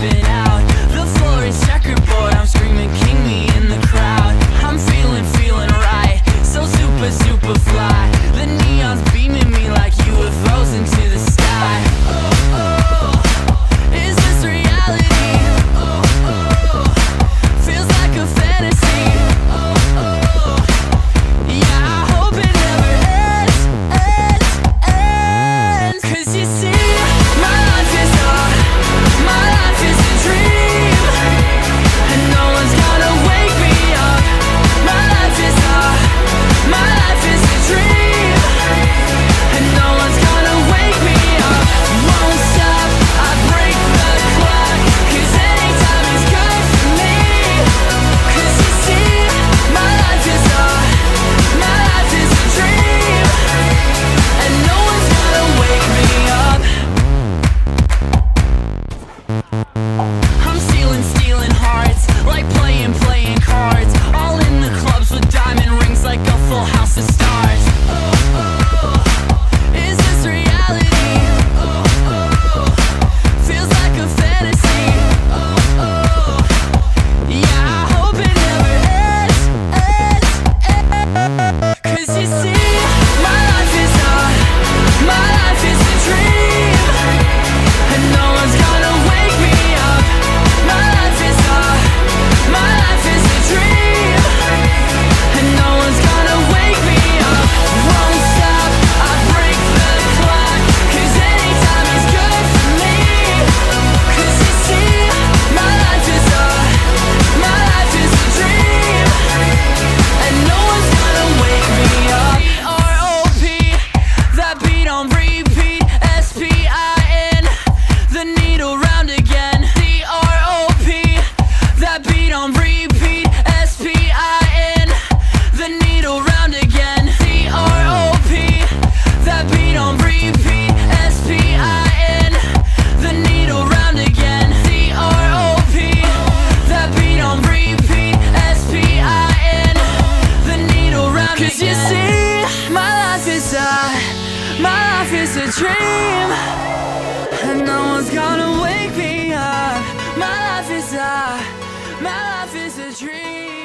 happen. Cause you see, my life is a, my life is a dream. And no one's gonna wake me up. My life is a, my life is a dream.